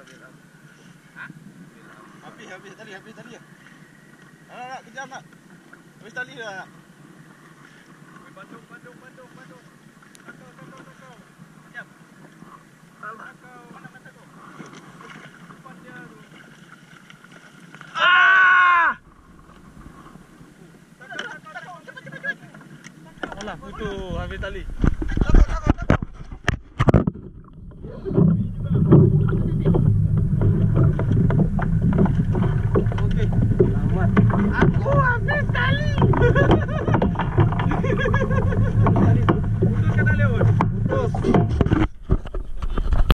Habis, habis tali, habis tali. Nak, nak, nak, kejam nak. Habis tali dah nak. Bandung, Bandung, Bandung, Bandung. Takau, takau, takau. Kejam. Takau. Mana mata kau? Depan dia tu. Ah! Takau, takau, takau. Cepat, cepat, cepat. Alah, putus habis tali. Takau, Nossa.